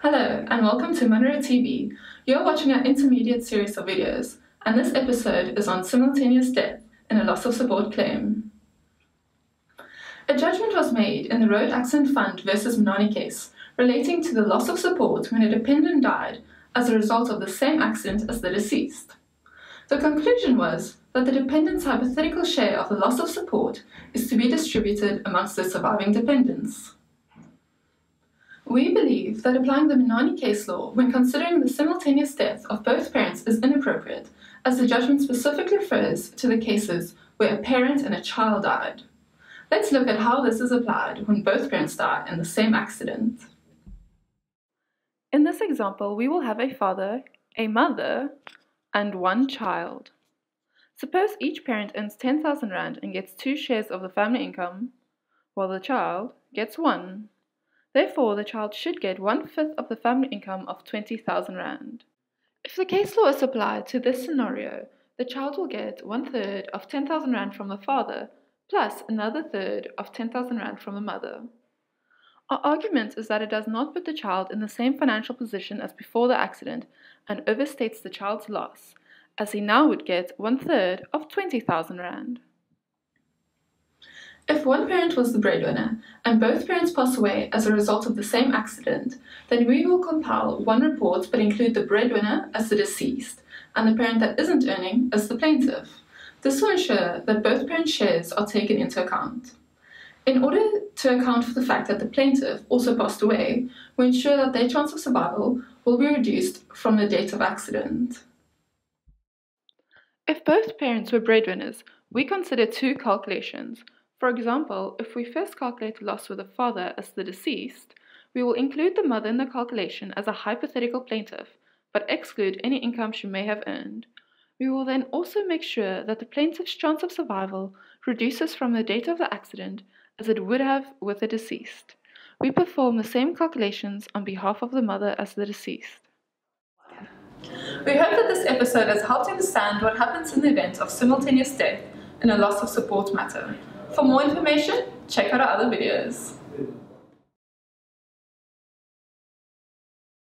Hello and welcome to Munro TV. You're watching our intermediate series of videos and this episode is on simultaneous death in a loss of support claim. A judgment was made in the Road Accident Fund versus Manani case relating to the loss of support when a dependent died as a result of the same accident as the deceased. The conclusion was that the dependent's hypothetical share of the loss of support is to be distributed amongst the surviving dependents. We believe that applying the Manani case law when considering the simultaneous death of both parents is inappropriate, as the judgment specifically refers to the cases where a parent and a child died. Let's look at how this is applied when both parents die in the same accident. In this example, we will have a father, a mother, and one child. Suppose each parent earns 10,000 Rand and gets two shares of the family income, while the child gets one. Therefore, the child should get one fifth of the family income of 20,000 Rand. If the case law is applied to this scenario, the child will get one third of 10,000 Rand from the father, plus another third of 10,000 Rand from the mother. Our argument is that it does not put the child in the same financial position as before the accident and overstates the child's loss, as he now would get one third of 20,000 Rand. If one parent was the breadwinner and both parents pass away as a result of the same accident, then we will compile one report but include the breadwinner as the deceased and the parent that isn't earning as the plaintiff. This will ensure that both parents' shares are taken into account. In order to account for the fact that the plaintiff also passed away, we ensure that their chance of survival will be reduced from the date of accident. If both parents were breadwinners, we consider two calculations for example, if we first calculate the loss with the father as the deceased, we will include the mother in the calculation as a hypothetical plaintiff, but exclude any income she may have earned. We will then also make sure that the plaintiff's chance of survival reduces from the date of the accident as it would have with the deceased. We perform the same calculations on behalf of the mother as the deceased. We hope that this episode has helped understand what happens in the event of simultaneous death in a loss of support matter. For more information, check out our other videos.